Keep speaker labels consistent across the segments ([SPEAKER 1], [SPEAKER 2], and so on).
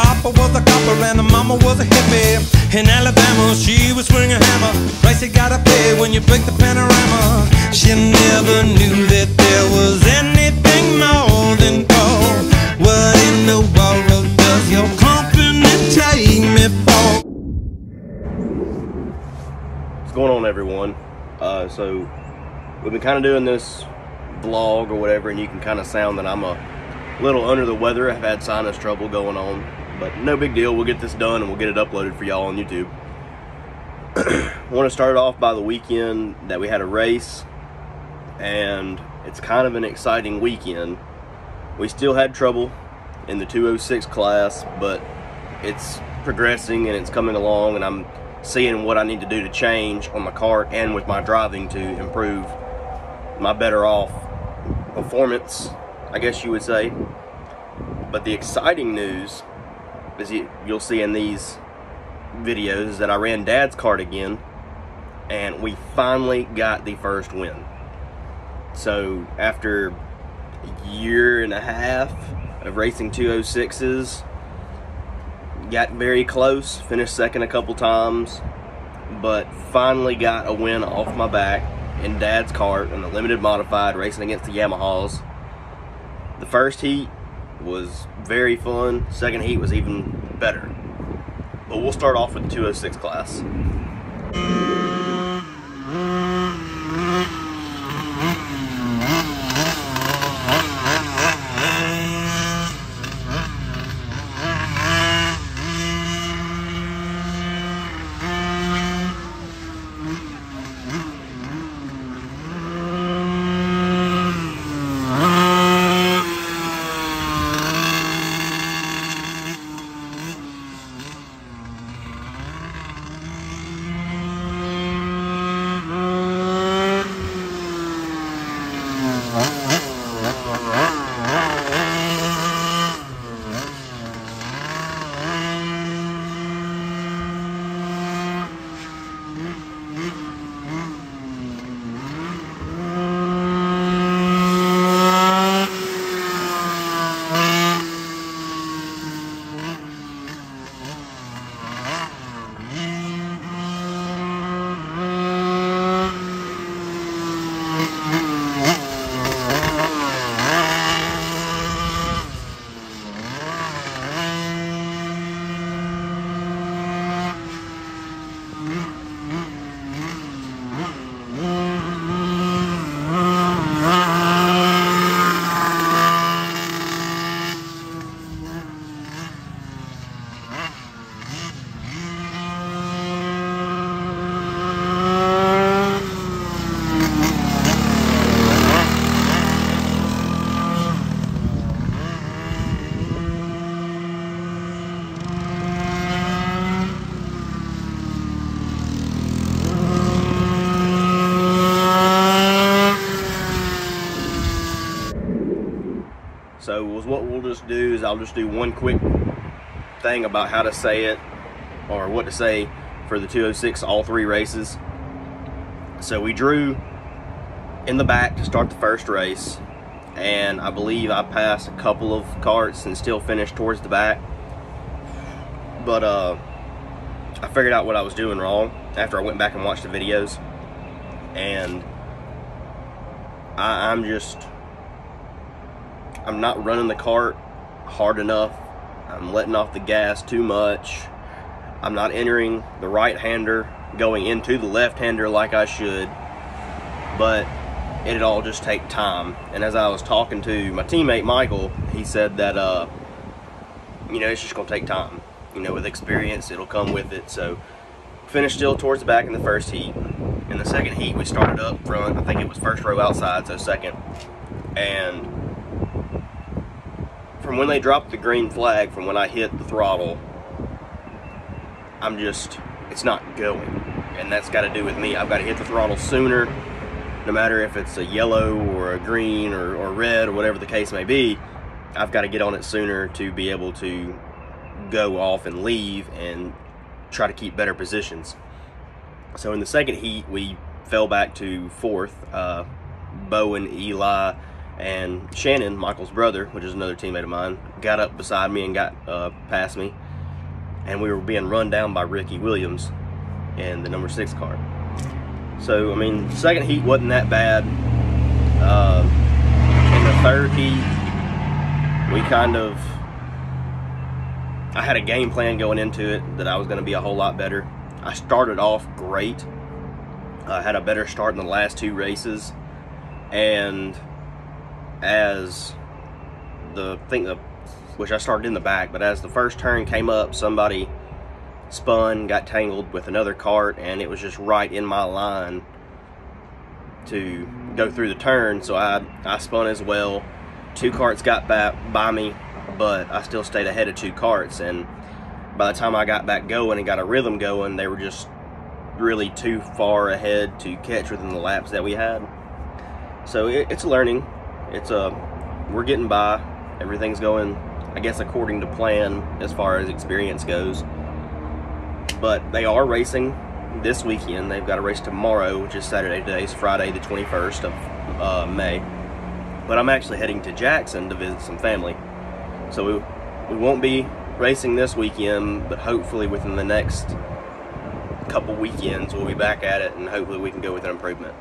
[SPEAKER 1] Papa was a copper and the mama was a hippie. In Alabama, she was swinging a hammer. Price you gotta pay when you break the panorama. She never knew that there was anything more than gold. What in the world does your company take me for?
[SPEAKER 2] What's going on, everyone? Uh, so, we've been kind of doing this vlog or whatever, and you can kind of sound that I'm a little under the weather. I've had sinus trouble going on, but no big deal. We'll get this done and we'll get it uploaded for y'all on YouTube. Want to start off by the weekend that we had a race, and it's kind of an exciting weekend. We still had trouble in the 206 class, but it's progressing and it's coming along, and I'm seeing what I need to do to change on my cart and with my driving to improve my better off performance, I guess you would say. But the exciting news, as you, you'll see in these videos, is that I ran Dad's cart again, and we finally got the first win. So after a year and a half of racing 206s, got very close, finished second a couple times, but finally got a win off my back in Dad's cart in the limited modified racing against the Yamahas. The first heat was very fun. Second heat was even better. But we'll start off with the 206 class. Was what we'll just do is I'll just do one quick thing about how to say it or what to say for the 206 all three races. So we drew in the back to start the first race and I believe I passed a couple of carts and still finished towards the back. But uh, I figured out what I was doing wrong after I went back and watched the videos and I, I'm just I'm not running the cart hard enough. I'm letting off the gas too much. I'm not entering the right hander going into the left hander like I should. But it'd all just take time. And as I was talking to my teammate Michael, he said that uh, you know, it's just gonna take time. You know, with experience it'll come with it. So finished still towards the back in the first heat. In the second heat we started up front. I think it was first row outside, so second. And from when they dropped the green flag from when I hit the throttle, I'm just, it's not going. And that's got to do with me. I've got to hit the throttle sooner, no matter if it's a yellow or a green or, or red or whatever the case may be. I've got to get on it sooner to be able to go off and leave and try to keep better positions. So in the second heat, we fell back to fourth. Uh, Bo and Eli and Shannon, Michael's brother, which is another teammate of mine, got up beside me and got uh, past me, and we were being run down by Ricky Williams in the number six car. So I mean, second heat wasn't that bad. Uh, in the third heat, we kind of I had a game plan going into it that I was going to be a whole lot better. I started off great. I had a better start in the last two races, and as the thing, the which I started in the back, but as the first turn came up, somebody spun, got tangled with another cart, and it was just right in my line to go through the turn. So I I spun as well. Two carts got back by me, but I still stayed ahead of two carts. And by the time I got back going and got a rhythm going, they were just really too far ahead to catch within the laps that we had. So it, it's learning. It's a we're getting by. Everything's going, I guess, according to plan as far as experience goes. But they are racing this weekend. They've got a race tomorrow, which is Saturday. Today's Friday, the 21st of uh, May. But I'm actually heading to Jackson to visit some family. So we, we won't be racing this weekend, but hopefully within the next couple weekends we'll be back at it and hopefully we can go with an improvement.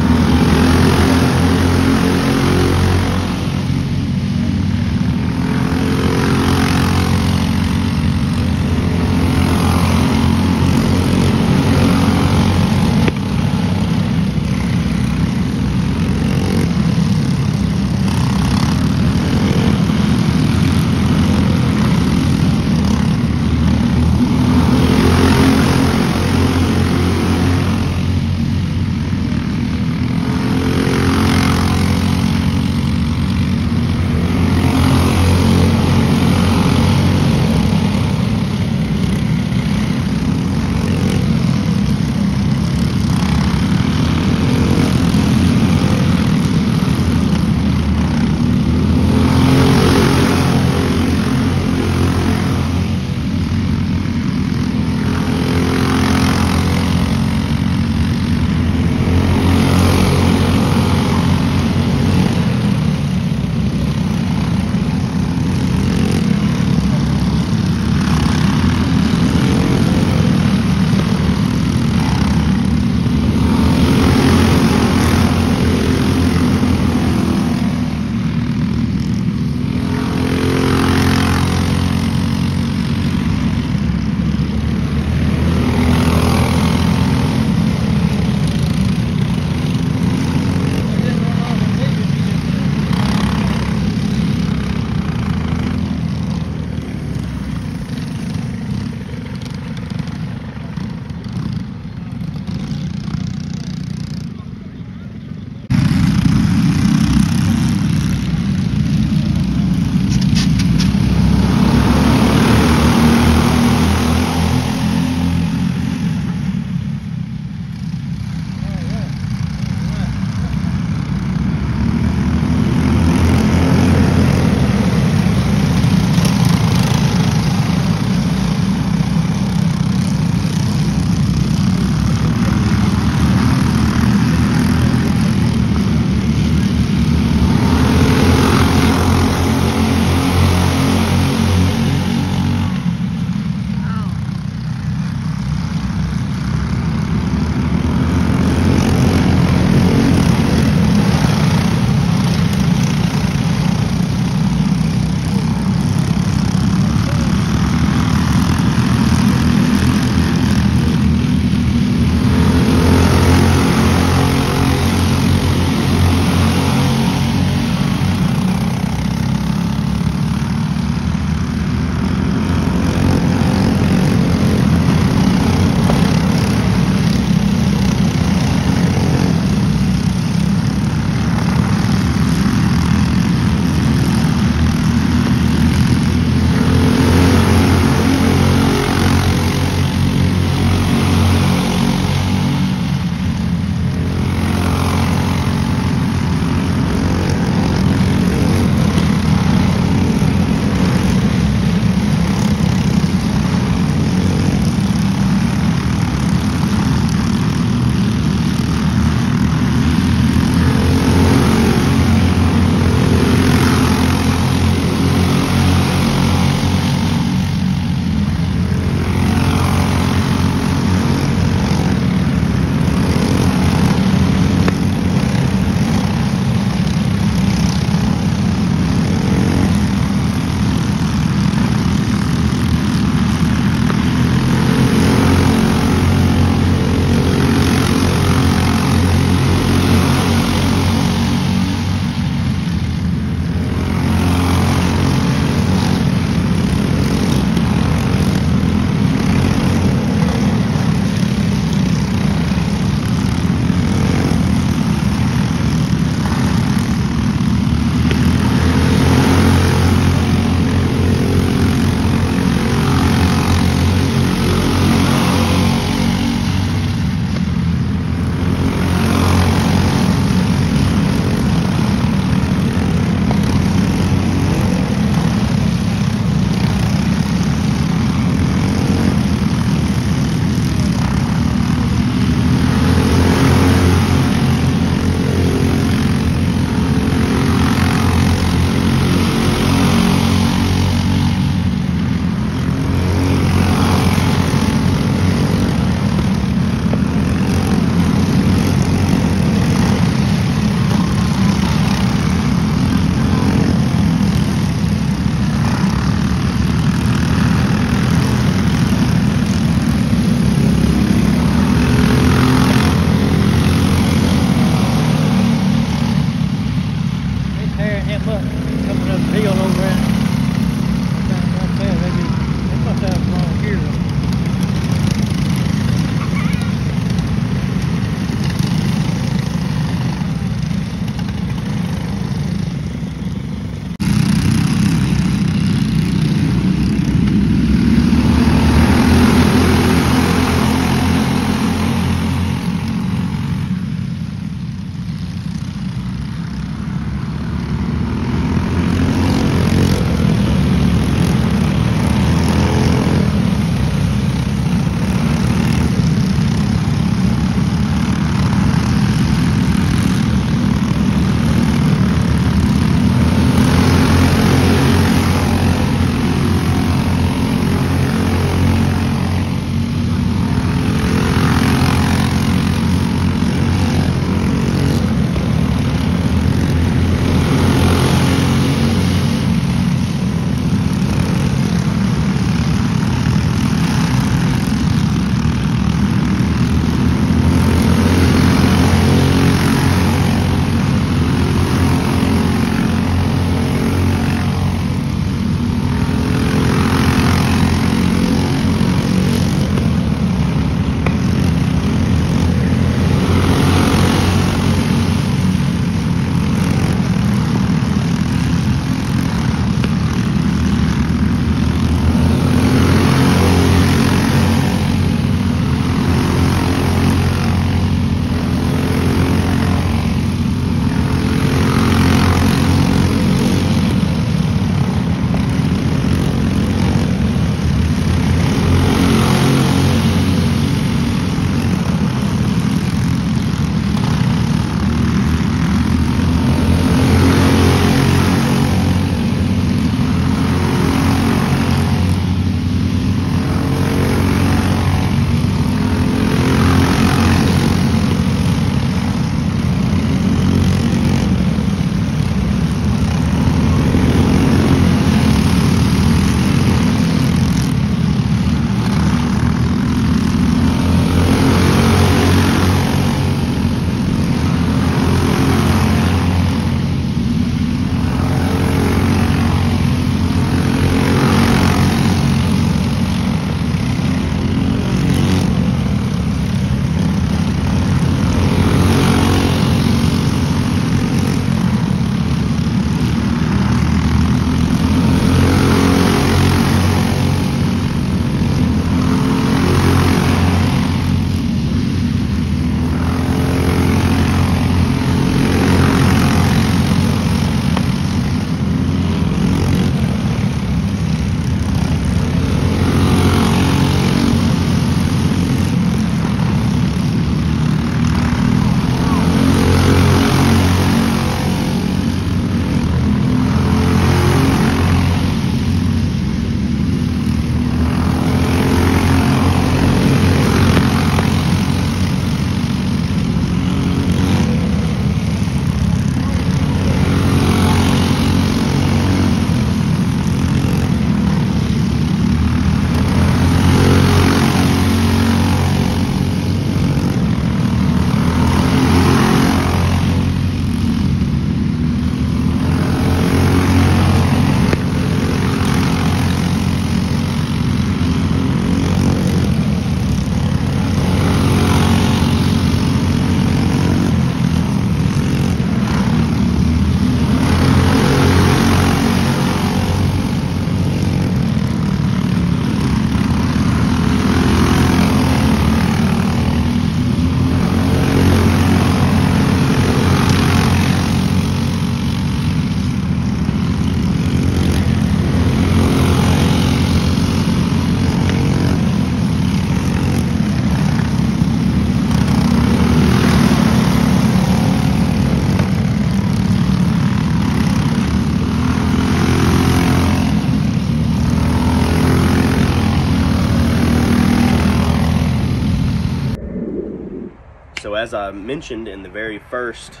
[SPEAKER 2] As I mentioned in the very first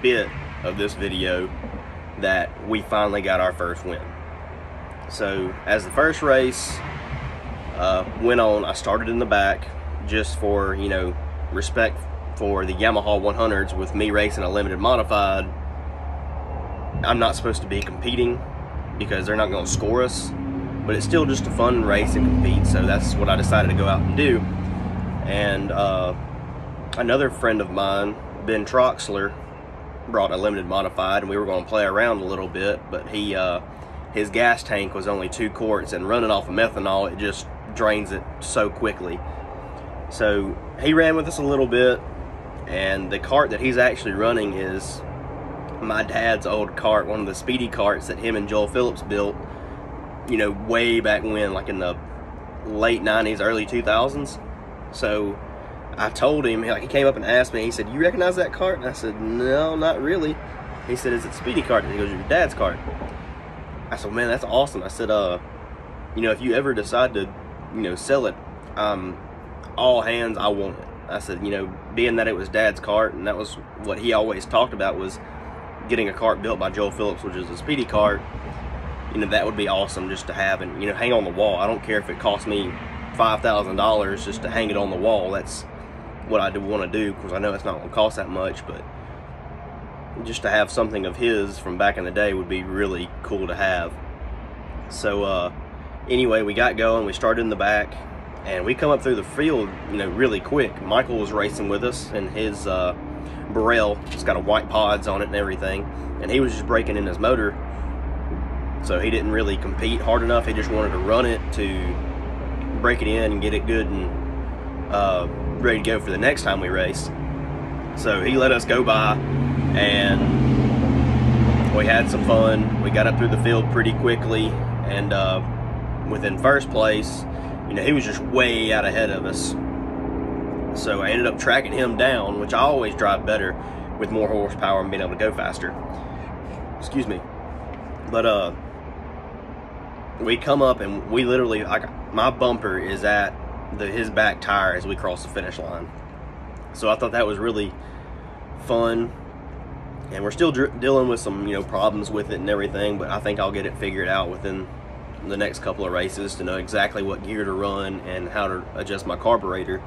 [SPEAKER 2] bit of this video, that we finally got our first win. So as the first race uh, went on, I started in the back just for, you know, respect for the Yamaha 100s with me racing a limited modified. I'm not supposed to be competing because they're not going to score us, but it's still just a fun race and compete, so that's what I decided to go out and do. And uh, another friend of mine, Ben Troxler, brought a limited modified, and we were going to play around a little bit, but he uh, his gas tank was only two quarts, and running off of methanol, it just drains it so quickly. So he ran with us a little bit, and the cart that he's actually running is my dad's old cart, one of the speedy carts that him and Joel Phillips built, you know, way back when, like in the late 90s, early 2000s. So I told him, like he came up and asked me, he said, you recognize that cart? And I said, no, not really. He said, is it speedy cart? And he goes, your dad's cart. I said, man, that's awesome. I said, uh, you know, if you ever decide to, you know, sell it, um, all hands, I want it. I said, you know, being that it was dad's cart and that was what he always talked about was getting a cart built by Joel Phillips, which is a speedy cart, you know, that would be awesome just to have and, you know, hang on the wall. I don't care if it costs me $5,000 just to hang it on the wall. That's what I do want to do because I know it's not going to cost that much, but just to have something of his from back in the day would be really cool to have. So, uh, anyway, we got going. We started in the back and we come up through the field, you know, really quick. Michael was racing with us and his, uh, Birel. It's got a white pods on it and everything. And he was just breaking in his motor. So he didn't really compete hard enough. He just wanted to run it to break it in and get it good and uh, ready to go for the next time we race. So he let us go by and we had some fun. We got up through the field pretty quickly and uh, within first place, you know, he was just way out ahead of us. So I ended up tracking him down, which I always drive better with more horsepower and being able to go faster. Excuse me. But uh we come up and we literally like my bumper is at the his back tire as we cross the finish line. So I thought that was really fun. And we're still dealing with some, you know, problems with it and everything, but I think I'll get it figured out within the next couple of races to know exactly what gear to run and how to adjust my carburetor.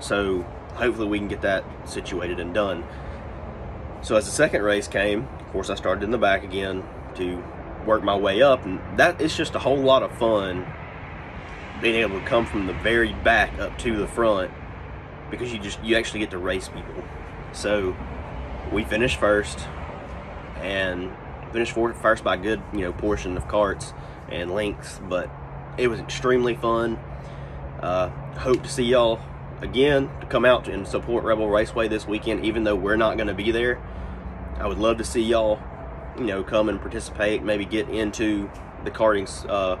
[SPEAKER 2] So hopefully we can get that situated and done. So as the second race came, of course I started in the back again to work my way up and that is just a whole lot of fun being able to come from the very back up to the front because you just you actually get to race people. So we finished first and finished first by a good, you know, portion of carts and lengths, but it was extremely fun. Uh, hope to see y'all again to come out and support Rebel Raceway this weekend, even though we're not going to be there. I would love to see y'all, you know, come and participate, maybe get into the karting uh,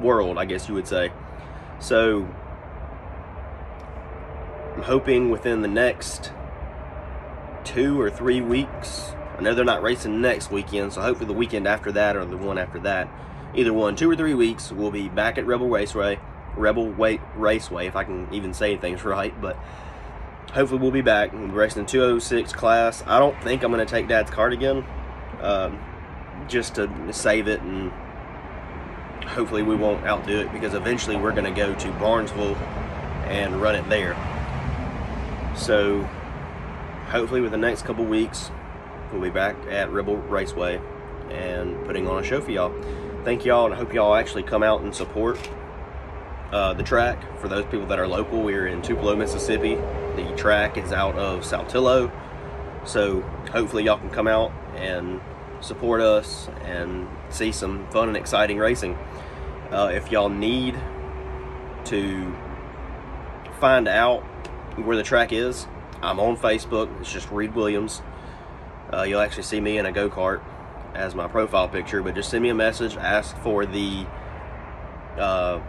[SPEAKER 2] world, I guess you would say. So, I'm hoping within the next two or three weeks. I know they're not racing next weekend, so hopefully the weekend after that or the one after that, either one, two or three weeks, we'll be back at Rebel Raceway Rebel Weight Raceway, if I can even say things right. But hopefully we'll be back. We'll be racing the 206 class. I don't think I'm going to take Dad's cart again, um, just to save it and hopefully we won't outdo it because eventually we're going to go to Barnesville and run it there. So hopefully with the next couple weeks we'll be back at Rebel Raceway and putting on a show for y'all. Thank y'all and I hope y'all actually come out and support uh, the track, for those people that are local, we're in Tupelo, Mississippi. The track is out of Saltillo. So hopefully y'all can come out and support us and see some fun and exciting racing. Uh, if y'all need to find out where the track is, I'm on Facebook. It's just Reed Williams. Uh, you'll actually see me in a go-kart as my profile picture, but just send me a message, ask for the uh,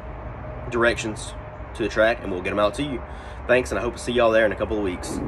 [SPEAKER 2] directions to the track and we'll get them out to you. Thanks, and I hope to see y'all there in a couple of weeks.